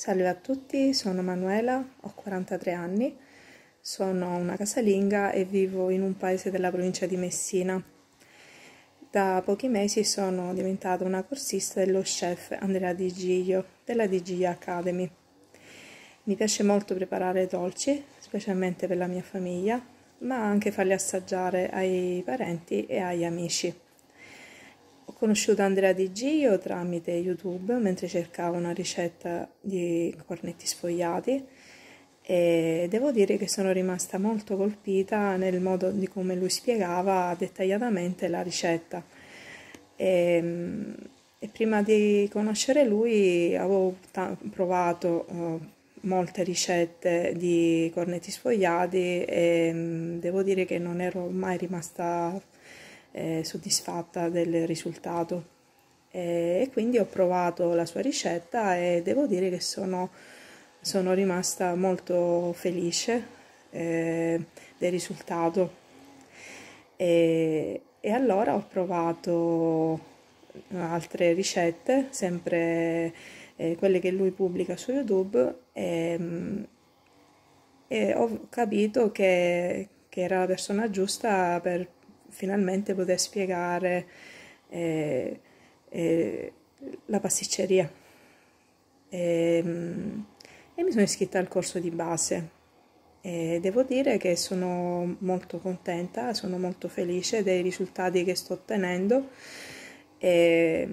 Salve a tutti, sono Manuela, ho 43 anni, sono una casalinga e vivo in un paese della provincia di Messina. Da pochi mesi sono diventata una corsista dello chef Andrea Di Giglio della Di Giglio Academy. Mi piace molto preparare dolci, specialmente per la mia famiglia, ma anche farli assaggiare ai parenti e agli amici. Conosciuto Andrea Di Gio tramite YouTube mentre cercavo una ricetta di cornetti sfogliati e devo dire che sono rimasta molto colpita nel modo di come lui spiegava dettagliatamente la ricetta. E, e prima di conoscere lui avevo provato uh, molte ricette di cornetti sfogliati e um, devo dire che non ero mai rimasta eh, soddisfatta del risultato. E, e, quindi ho provato la sua ricetta e devo dire che sono, sono rimasta molto felice eh, del risultato. E, e allora ho provato altre ricette sempre eh, quelle che lui pubblica su youtube e, e ho capito che, che era la persona giusta per finalmente poter spiegare eh, eh, la pasticceria. E, ehm, e, mi sono iscritta al corso di base e devo dire che sono molto contenta, sono molto felice dei risultati che sto ottenendo. E,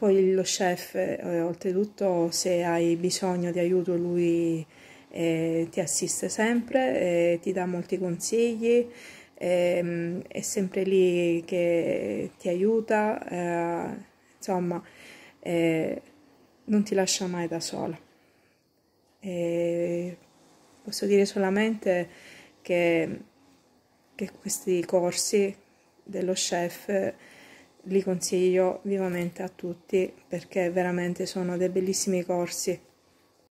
poi lo chef, eh, oltretutto, se hai bisogno di aiuto, lui eh, ti assiste sempre, eh, ti dà molti consigli ehm, è sempre lì che ti aiuta, eh, insomma, eh, non ti lascia mai da sola. E posso dire solamente che, che questi corsi dello chef li consiglio vivamente a tutti perché veramente sono dei bellissimi corsi